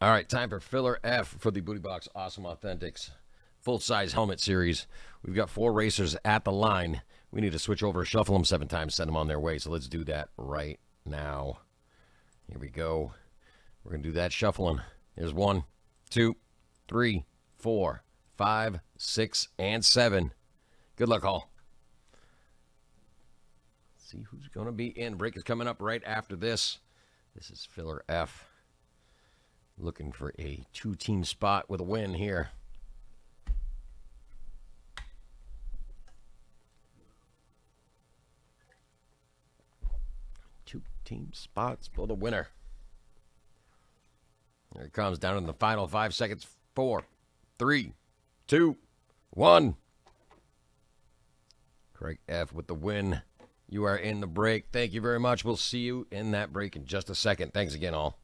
All right, time for filler F for the Booty Box Awesome Authentics full size helmet series. We've got four racers at the line. We need to switch over, shuffle them seven times, send them on their way. So let's do that right now. Here we go. We're going to do that shuffling. There's one, two, three, four, five, six, and seven. Good luck, all. see who's going to be in. Break is coming up right after this. This is filler F. Looking for a two team spot with a win here. Two team spots for the winner. There it comes down in the final five seconds. Four, three, two, one. Craig F with the win. You are in the break. Thank you very much. We'll see you in that break in just a second. Thanks again, all.